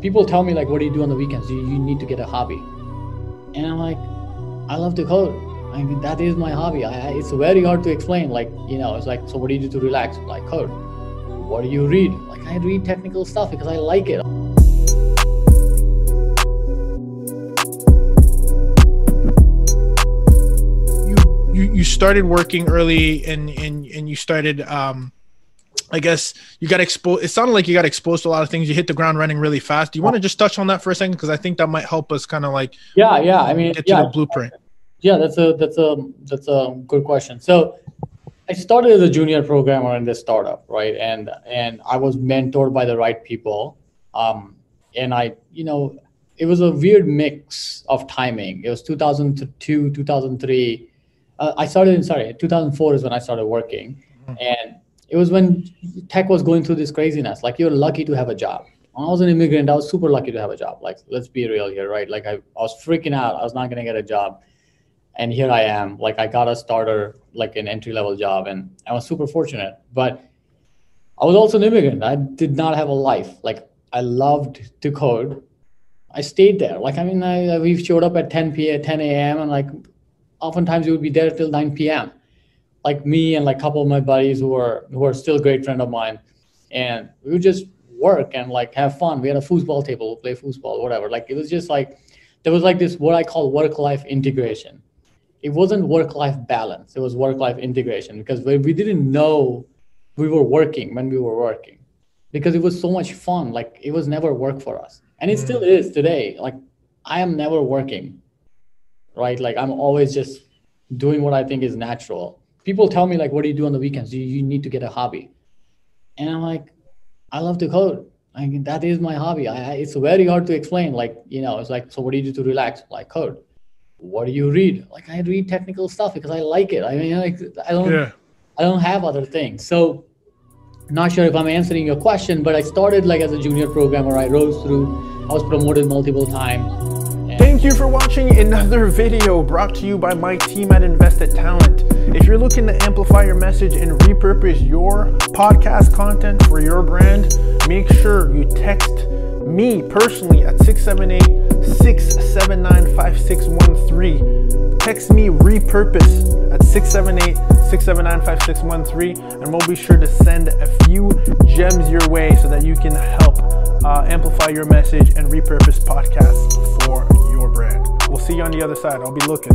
people tell me like, what do you do on the weekends? You, you need to get a hobby. And I'm like, I love to code. I mean, that is my hobby. I, it's very hard to explain. Like, you know, it's like, so what do you do to relax? Like code. What do you read? Like, I read technical stuff because I like it. You you, you started working early and and and you started um I guess you got exposed. It sounded like you got exposed to a lot of things. You hit the ground running really fast. Do you want to just touch on that for a second? Because I think that might help us kind of like yeah, yeah. I mean, get to yeah, the blueprint. yeah. That's a that's a that's a good question. So, I started as a junior programmer in this startup, right? And and I was mentored by the right people. Um, and I, you know, it was a weird mix of timing. It was 2002, 2003. Uh, I started in sorry, 2004 is when I started working, and it was when tech was going through this craziness. Like you're lucky to have a job. When I was an immigrant, I was super lucky to have a job. Like let's be real here, right? Like I, I was freaking out. I was not gonna get a job, and here I am. Like I got a starter, like an entry level job, and I was super fortunate. But I was also an immigrant. I did not have a life. Like I loved to code. I stayed there. Like I mean, I, we showed up at 10 p.m., 10 a.m. and like oftentimes we would be there till 9 p.m like me and like a couple of my buddies who are who are still a great friend of mine. And we would just work and like have fun. We had a foosball table we play foosball whatever. Like it was just like there was like this what i call work life integration. It wasn't work life balance. It was work life integration because we, we didn't know we were working when we were working because it was so much fun. Like it was never work for us. And it mm. still is today. Like i am never working right? Like i'm always just doing what i think is natural people tell me like what do you do on the weekends? You, you need to get a hobby. And i'm like i love to code. I mean, that is my hobby. I, it's very hard to explain. Like you know it's like so what do you do to relax? Like code. What do you read? Like i read technical stuff because i like it. I mean like i don't Yeah. i don't have other things. So not sure if i'm answering your question but i started like as a junior programmer. I rose through i was promoted multiple times Thank you for watching another video brought to you by my team at Invested Talent. If you're looking to amplify your message and repurpose your podcast content for your brand, make sure you text me personally at 678 679 5613. Text me repurpose at 678 679 5613, and we'll be sure to send a few gems your way so that you can help uh, amplify your message and repurpose podcasts you on the other side. I'll be looking.